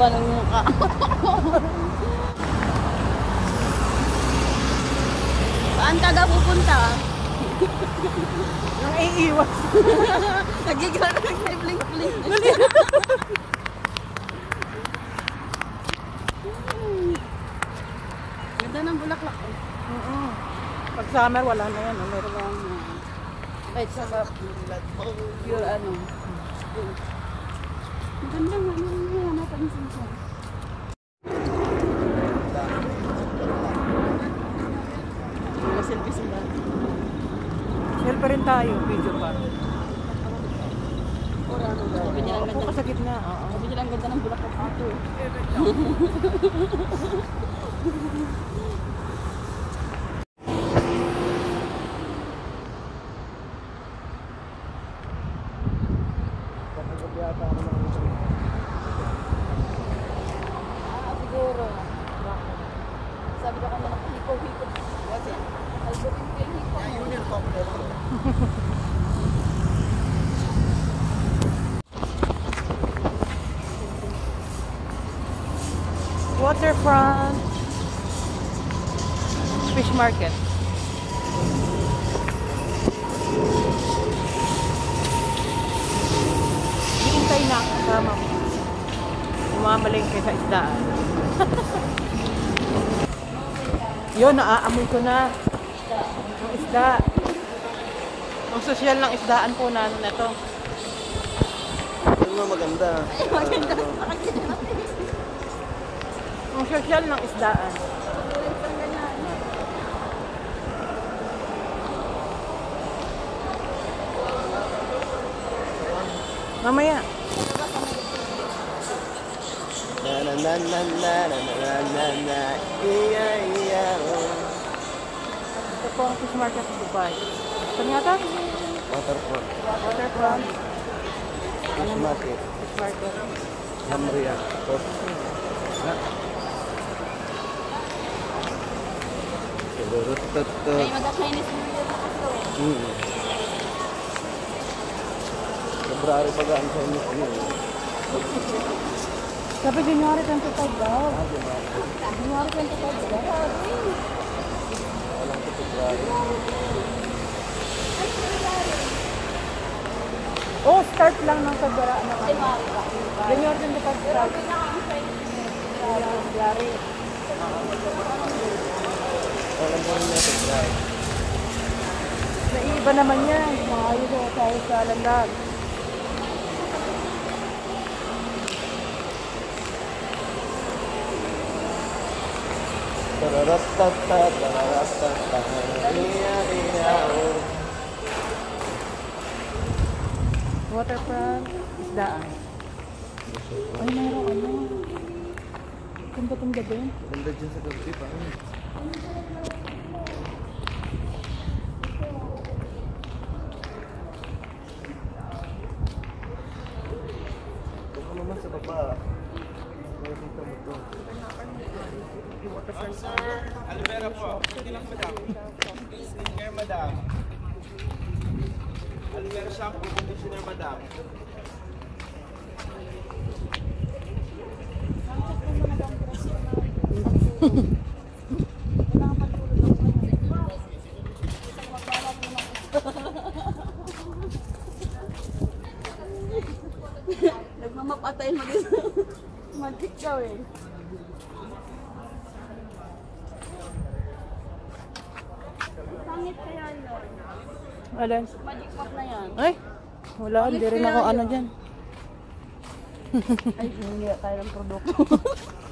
ba ng mukha? Saan ka daw pupunta? Nang iiwas. Nagigal na nag-blink-blink. Ganda ng bulaklak. Oh. Oo. Pag summer, wala na yan. Meron lang. Kahit sa pure ano. Pure. Maganda nga yan. Napansin siya. Mga selfie sila. Selfie rin tayo, video pa. Ano. Sabi niya ang ganda. sa gitna. Oo. Sabi niya ang ganda ng bulaklak dito. Ah, siguro. Sabi ko kanya hiko-hiko. Kasi, albumin ko yung hiko. Waterfront. Fish market. Hihintay na ang kasama mo. Umamalengke sa isdaan. Yun, naaamoy ko na. Ang isda. Ang sosyal ng isdaan po na ano na to. Nga maganda? Ang sosyal ng isdaan. Mamaya. Na na na na na na na na na iya iya oh. Ito po ang fish market sa Dubai. Ito yata? Waterfront, Waterfront. fish market, Fish market. Hamria, Port. Na. Tururututut. May mag-Chinese New Year. Hmm. February pa gaan sa inyo. Ano? Sabi January 25 daw. January 25 daw. Walang ko February. Oh, start lang ng February. Ano, ano. January ba? January 25 start. February. Walang ko rin na February. Naiiba naman yan. Maayos ako tayo sa landag. Tararatata, tararatata, iya iya oh. Waterfront. Isdaan. Ay, mayroong ano. Ganda itong gabi. Ganda dyan sa gabi pa. Ito naman sa baba. Nakikita mo to. Alvera po. Sige lang, madam. Skincare, madam. Alvera shampoo, conditioner, madam. Nagmamapatay dito. Magic daw eh. Pangit kaya yun. Alin? Magic map na yan. Ay, wala. Hindi rin ako ano dyan. Ay, hindi tayo ng produkto.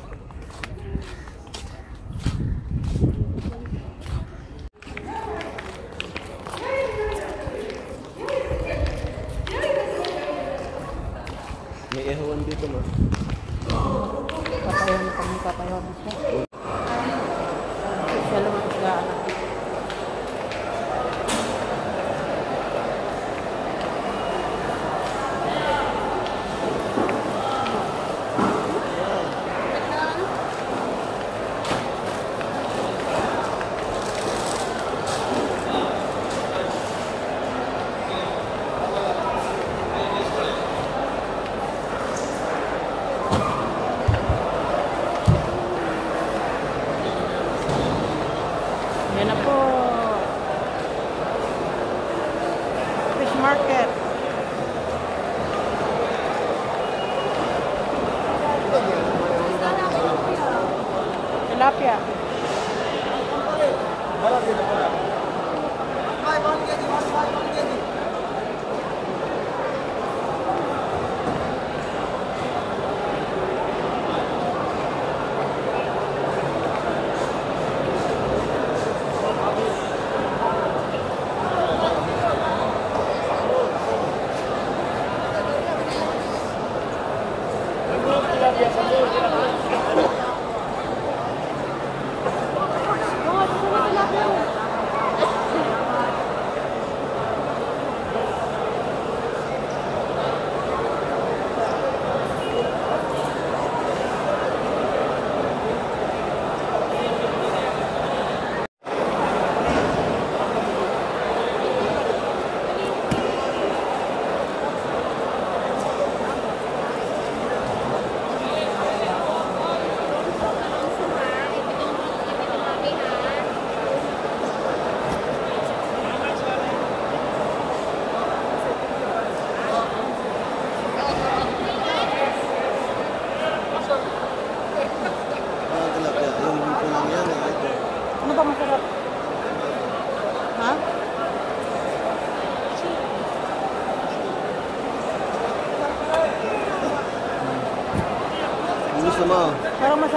Yan na po.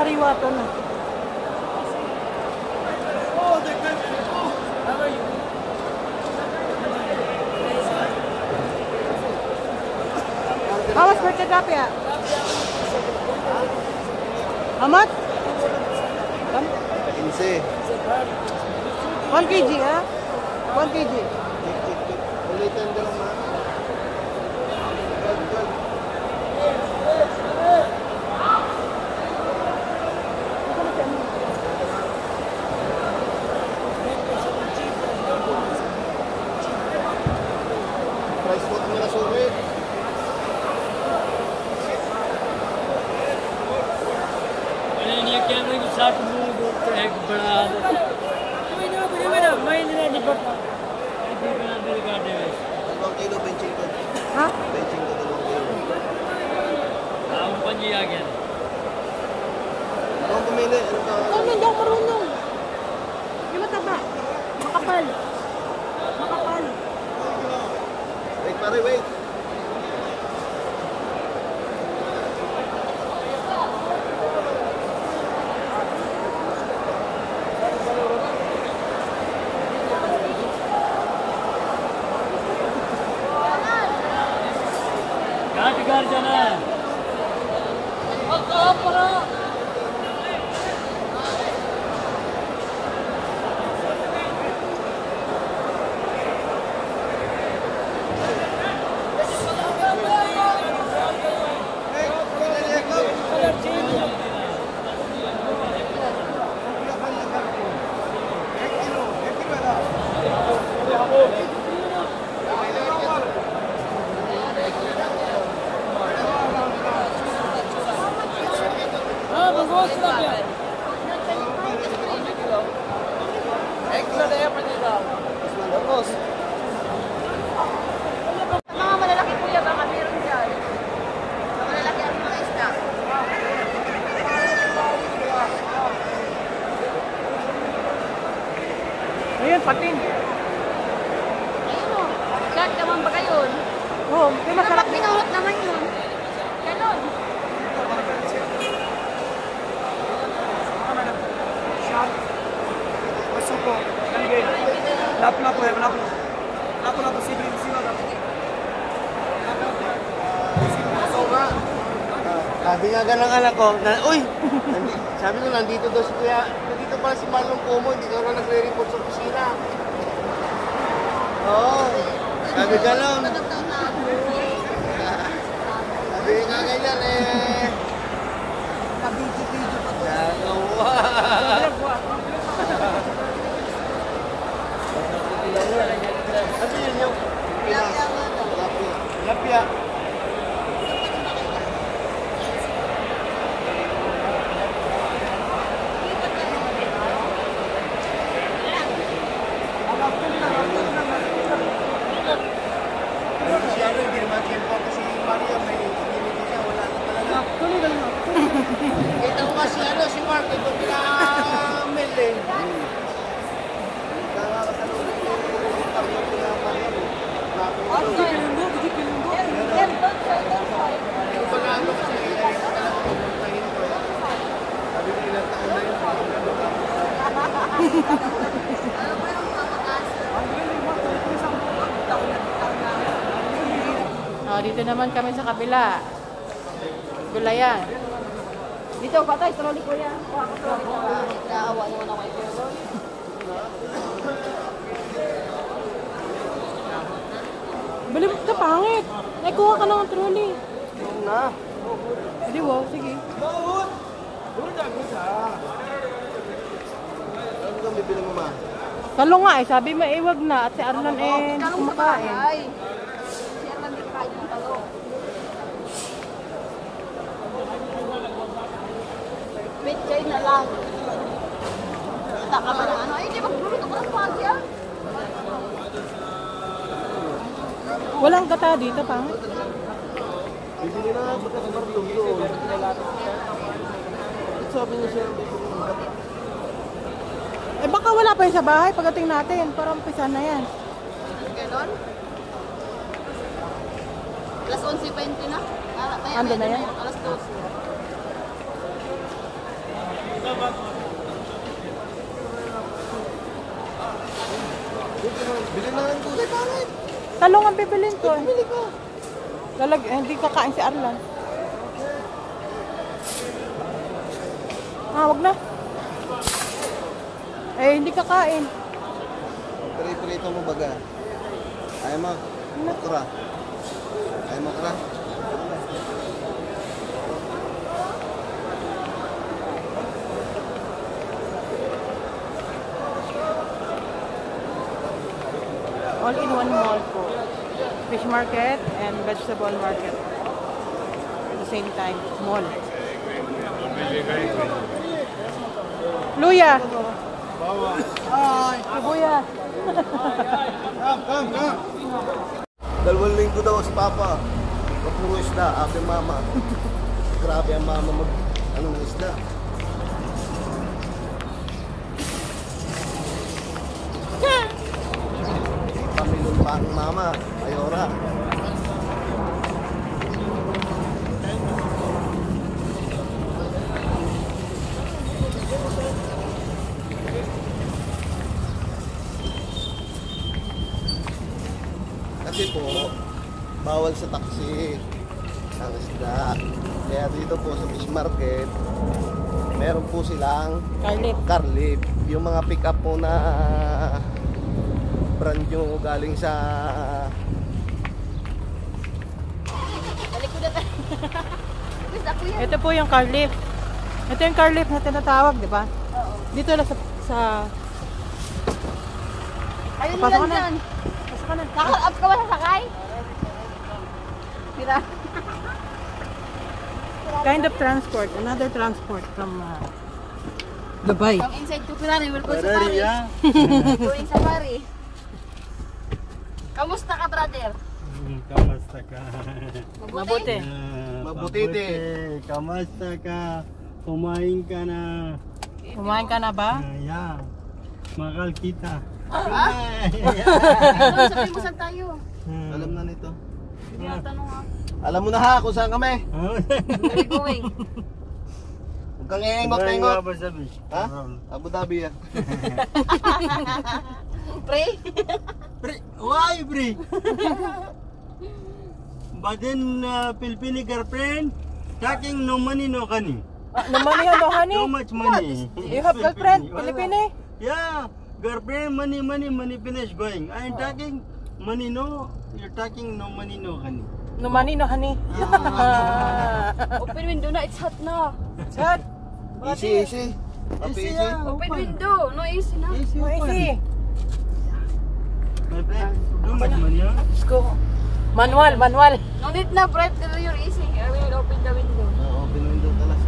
To na. How much per tilapia? How much? 15. 1 kg, ha? 1 kg. कैमरे के साथ मुंह बोलते हैं कि बड़ा कोई ना कोई मेरा मैं नहीं नहीं पता ऐसे बना दे काटे में Dalawang kilo, benching ko. Ha? Benching ko, dalawang kilo. हम पंजी आ गया Ano ang pumili? Ano ka? Ano, hindi ako marunong. Yung mataba. Makapal. Makapal. Wait, pare, wait. Ayun, pating. Ayun o. Shark naman ba yun? Oo, may masarap din. pinulot naman yun. Ganon. sabi nga ganang anak ko, na, uy, sabi ko nandito daw si Kuya, pala si Marlon Como, hindi daw na nagre-report sa kusina. Oo, sabi ganon. sabi nga ganyan eh. Kabigi-bigi pa ko. Nakawa. Ano yun yung? Dito naman kami sa kabila. Gulayan. Dito, patay, trolley ko yan. Kuha ko trolley ko. Naawa naman ako kay Kuya Lord. Bali ka pangit. Ay, kuha ka ng trolley. Na. Hindi, wow, sige. Ano kang bibili mo ma? Talo nga eh, sabi mo eh, wag na. At si Arlan eh, hindi Talong sa kumakain. bahay. Siya lang di kain ng talong. Betchay na lang. Taka ba ng ano? Ay, di magluluto ko ng pagya. Walang gata dito, pangit. Bibili na nga pagka sa Marlong doon. Sabi niya siya. Eh baka wala pa yun sa bahay pagdating natin. Para umpisa na yan. Ganon? Alas 11.20 na? Ah, Ando na yan? Alas 12. Bili na ng gulay, pangit. Talong ang bibilin ko. Bili ka. Talag, eh, hindi kakain si Arlan. Ah, wag na. Eh, hindi kakain. Pirito mo baga. Ayaw mo. Makra. Ayaw makra. All in one mall po. Fish market and vegetable market. At the same time, mall. Luya! Sibuyas! Dalawang linggo daw si Papa. Kapuro isda, ate mama. Grabe ang mama mag... Anong isda? Pamilong pa ang mama. Ayora. Kasi po, bawal sa taxi ang isda. Kaya dito po sa fish market, meron po silang Carlip. carlip. Yung mga pick up po na brand new galing sa Balik ko na tayo. Gusto ako yan. Ito po yung carlip. Ito yung carlip na tinatawag, di ba? Oo. Dito lang sa... sa Ayun Pasok lang dyan. Pasok ka na. Naka-up ka ba sa sakay? Tira. Kind of transport. Another transport from uh, Dubai. Come inside to Pirani. We'll go safari. Going safari. Kamusta ka, brother? Kamusta ka? Mabuti. Mabutiti. Kamusta ka? Kumain ka na. Kumain ka na ba? Ah, yeah. Makal kita. Ano, sabihin mo saan tayo? Alam na nito. Hindi ako tanong ha. Alam mo na ha kung saan kami. Where are you going? Huwag kang iingot-ingot. Ha? Abu Dhabi ah. Pre? Pre, why pre? Baden uh, Filipino girlfriend, talking no money no money. Ah, naman yan, no, honey? Too much money. You have girlfriend? Filipino? Yeah, girlfriend, money, money, money finish going. I'm talking money no, you're talking no money no honey. No money, no honey. Open window na. It's hot na. Sad. Easy, easy. Papi, easy. Open window. No easy na. No easy. My friend, too much money, huh? Let's go. Manual, manual. No need na, bright. You're easy. I will open the window. Oo, binundo ka lang.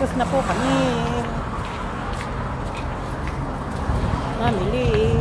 Tapos na po kami. Namili.